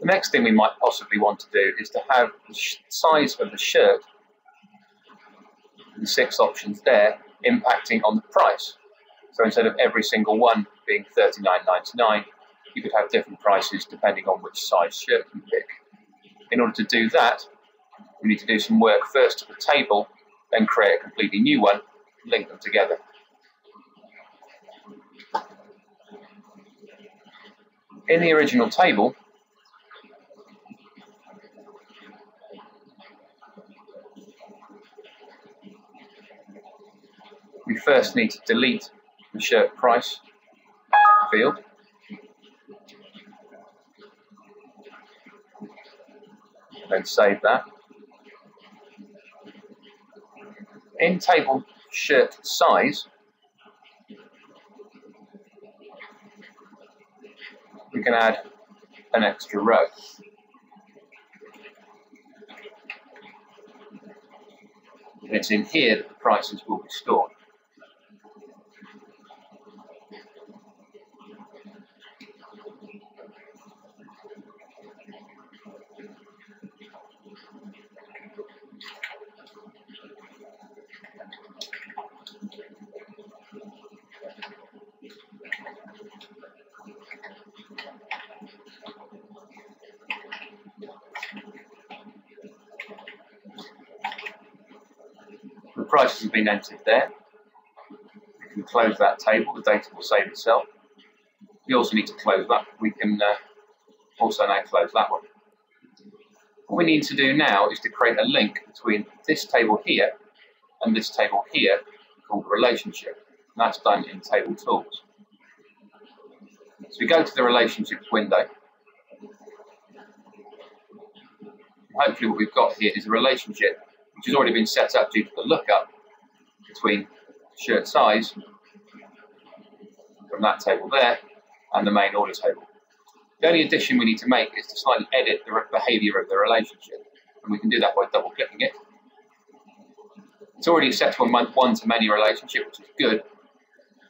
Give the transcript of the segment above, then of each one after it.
The next thing we might possibly want to do is to have the size of the shirt, the six options there, impacting on the price. So instead of every single one being $39.99, you could have different prices depending on which size shirt you pick. In order to do that, we need to do some work first to the table, then create a completely new one, link them together. In the original table, we first need to delete the shirt price field. Then save that. In table shirt size, we can add an extra row. And it's in here that the prices will be stored. The prices have been entered there. We can close that table, the data will save itself. We also need to close that. We can uh, also now close that one. What we need to do now is to create a link between this table here and this table here called relationship. And that's done in Table Tools. So we go to the Relationships window. Hopefully what we've got here is a relationship which has already been set up due to the lookup between shirt size from that table there and the main order table. The only addition we need to make is to slightly edit the behavior of the relationship, and we can do that by double clicking it. It's already set to a one-to-many relationship, which is good.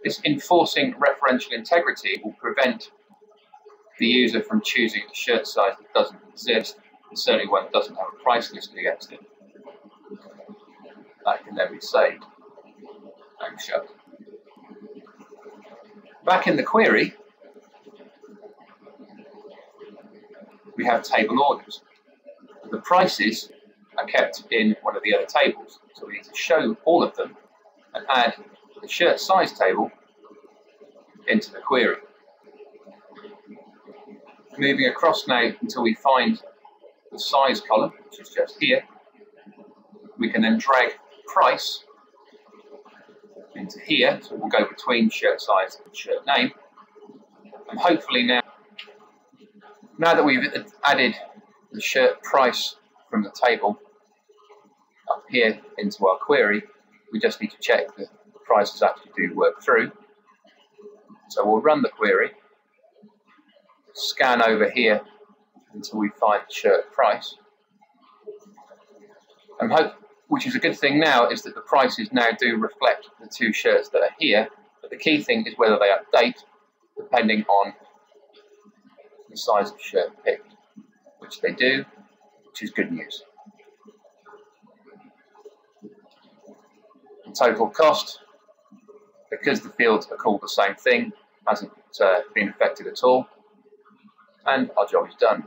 This enforcing referential integrity will prevent the user from choosing a shirt size that doesn't exist, and certainly one that doesn't have a price listed against it. Can then be saved and shut. Back in the query, we have table orders. The prices are kept in one of the other tables, so we need to show all of them and add the shirt size table into the query. Moving across now until we find the size column, which is just here, we can then drag price into here, so we'll go between shirt size and shirt name. And hopefully now, now that we've added the shirt price from the table up here into our query, we just need to check that the prices actually do work through. So we'll run the query, scan over here until we find the shirt price, and hope which is a good thing now, is that the prices now do reflect the two shirts that are here. But the key thing is whether they update depending on the size of shirt picked, which they do, which is good news. The total cost, because the fields are called the same thing, hasn't uh, been affected at all, and our job is done.